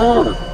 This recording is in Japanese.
う